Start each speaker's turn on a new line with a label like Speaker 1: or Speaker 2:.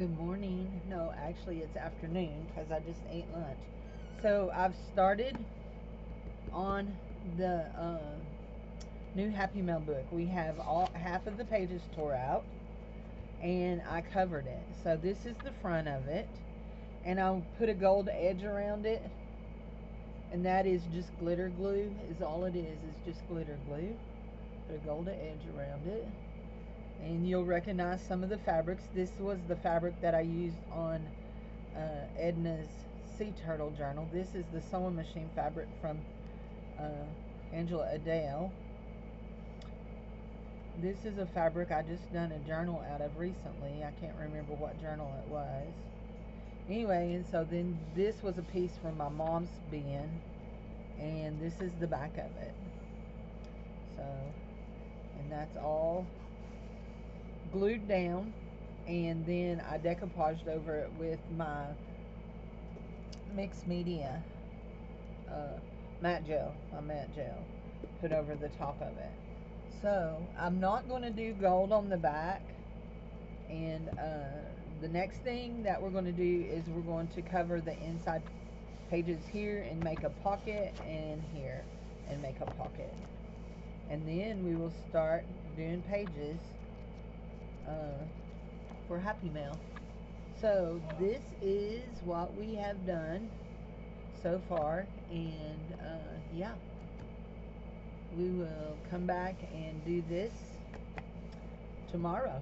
Speaker 1: Good morning. No, actually, it's afternoon because I just ate lunch. So I've started on the uh, new Happy Mail book. We have all half of the pages tore out, and I covered it. So this is the front of it, and I'll put a gold edge around it, and that is just glitter glue. Is all it is. Is just glitter glue. Put a gold edge around it and you'll recognize some of the fabrics. This was the fabric that I used on uh, Edna's Sea Turtle Journal. This is the sewing machine fabric from uh, Angela Adele. This is a fabric I just done a journal out of recently. I can't remember what journal it was. Anyway, and so then this was a piece from my mom's bin, and this is the back of it. So, and that's all glued down and then I decoupaged over it with my mixed media uh, matte gel, my matte gel, put over the top of it. So I'm not going to do gold on the back and uh, the next thing that we're going to do is we're going to cover the inside pages here and make a pocket and here and make a pocket and then we will start doing pages uh, for Happy Mail. So this is what we have done so far, and uh, yeah, we will come back and do this tomorrow.